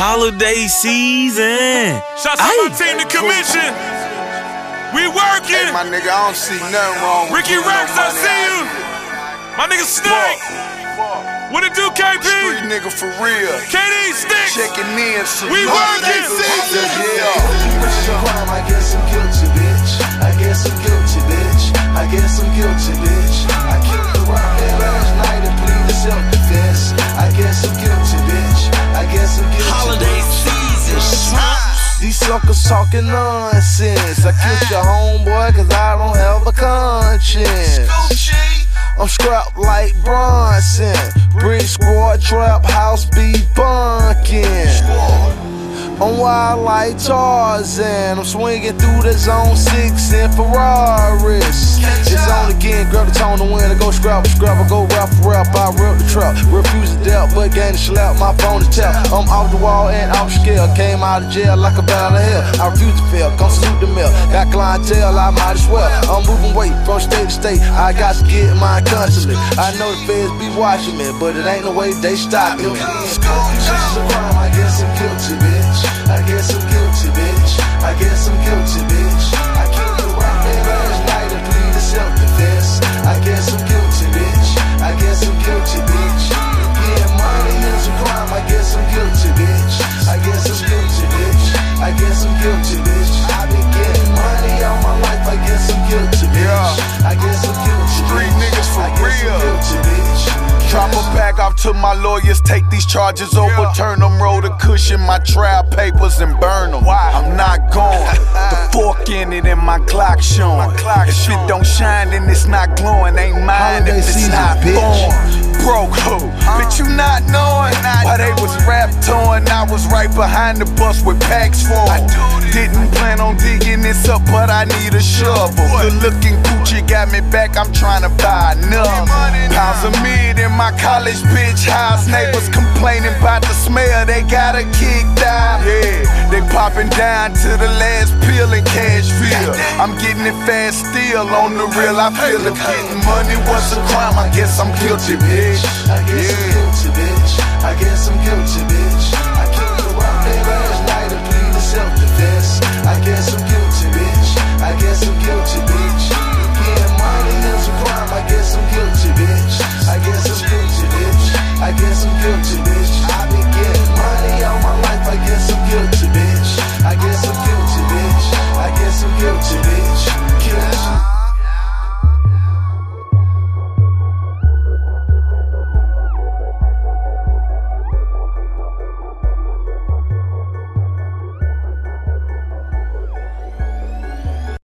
Holiday season. Shouts out to my team, the commission. We working. Hey, my nigga, I don't see nothing wrong with Ricky giving Rex, no I see you. My nigga Snake. What it do, KP? Street nigga for real. KD Sticks. Checking in. We working. Yeah. crime, I guess I'm guilty, bitch. I guess I'm guilty, bitch. I guess I'm guilty, bitch. Shrimps. Talking nonsense. I killed your homeboy cause I don't have a conscience. I'm strapped like Bronson. Brick squad, trap house, be bunkin'. I'm wild like Tarzan. I'm swinging through the zone six in Ferraris. It's on again, grab the tone to win. Go scrap, scrap, I go rap, rap. I rip the trap. Refuse to doubt, but gain the slap. My phone is tap. I'm off the wall and off scale. Came out of jail like a battle of hell. I refuse to fail. Come salute the mill. Got clientele, I might as well. I'm moving weight from state to state. I got to get mine constantly. I know the feds be watching me, but it ain't no way they stop me. This is a crime, I guess I'm guilty, guilty, bitch. I've been getting money all my life. I guess I'm guilty, bitch. Yeah. I guess I'm guilty, Street niggas for I real. Guilty, bitch. Drop a bag off to my lawyers, take these charges, overturn them, roll the cushion, my trial papers, and burn them. I'm not gone. The fork in it and my clock showing. If shit don't shine, then it's not glowing. Ain't mine Holiday if it's season, not bitch. born. Broke who? Uh. Bitch, you not knowing why they was rap torn. I was right behind the bus with packs for 'em. Didn't plan on digging this up, but I need a shovel. Good looking Gucci got me back, I'm trying to buy another. Pounds of meat in my college bitch house. Neighbors complaining about the smell, they got a kicked out. Yeah, they popping down to the last pill in Cashville. I'm getting it fast still on the real. I feel if getting money was a crime, I guess I'm guilty, bitch. I guess I'm Yeah. guilty, bitch. I guess I'm guilty, bitch.